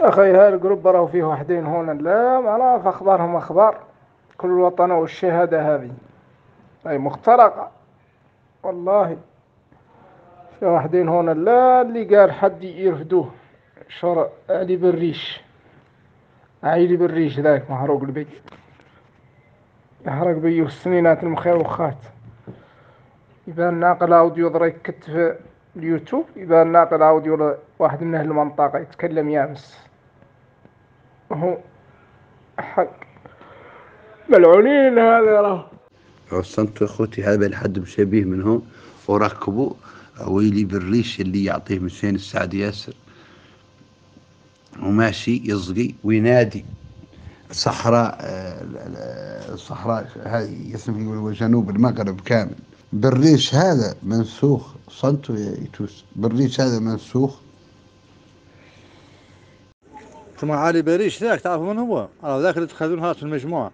أخي هالجروب راهو فيه وحدين هنا. لا ما نعرف أخبارهم أخبار. كل الوطن والشهادة هذه. أي مخترقة. والله في وحدين هنا. لا اللي قال حد يرفدوه شر علي بالريش علي بالريش ذاك محروق البي يحرق بيه السنينات المخيوخات يبان ناقل أوديو ضرا يكتب اليوتيوب. يبان ناقل أوديو واحد من أهل المنطقة. يتكلم يامس وهو حق. ملعونين هذا وصلت إخوتي هذا لحد مشابيه منهم. وركبوا ويلي بالريش اللي يعطيه من سين السعد ياسر. وماشي يصقي وينادي. صحراء الصحراء هذه اسمه جنوب المغرب كامل. بالريش هذا منسوخ صنتو يا يتوس. بالريش هذا منسوخ. ثم علي بريش ذاك تعرف من هو؟ ذاك اللي اتخذونها في المجموعة.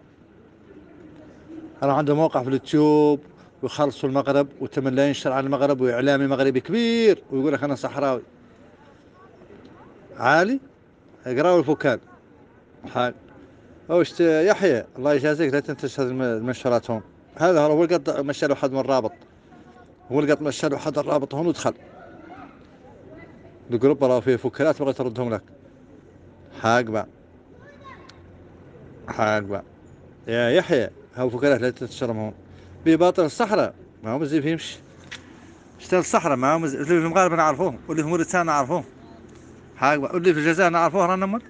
راه عنده موقع في اليوتيوب ويخلصوا المغرب وتمنى ينشر على المغرب واعلامي مغربي كبير ويقول لك أنا صحراوي. عالي اقراوا الفكان. حال. اوش يحيى الله يجازيك لا تنتج هذه المنشورات هون. هذا هو القط مشى له حد من الرابط. هو القط مشى له حد الرابط هون ودخل. الجروب راه فيه فكرات بغيت تردهم لك. حاق بقى. حاق بقى. يا يحيى هاو فكرات لا تنتشرهم هون بباطن الصحراء. ما هو مزي فيمشي اشتغل الصحراء. ما هو مزي اللي في المغاربة نعرفوهم. واللي في موريتانيا نعرفوهم. حاق بقى واللي في الجزائر نعرفوه رانا نمر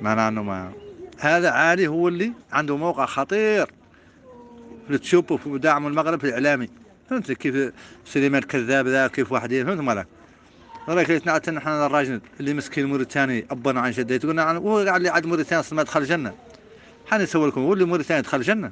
ما عنه ما هذا عالي هو اللي عنده موقع خطير في اليوتيوب وفي دعم المغرب في الإعلامي. فهمت كيف سليمان الكذاب ذا كيف واحدين فهمت مالك؟ رايك يتنعت نحن الراجل اللي مسكين موريتاني ابنا عن جدي تقول هو قاعد اللي عاد موريتانيا ما دخل الجنة. حنا نسوي لكم هو اللي موريتانيا دخل الجنة.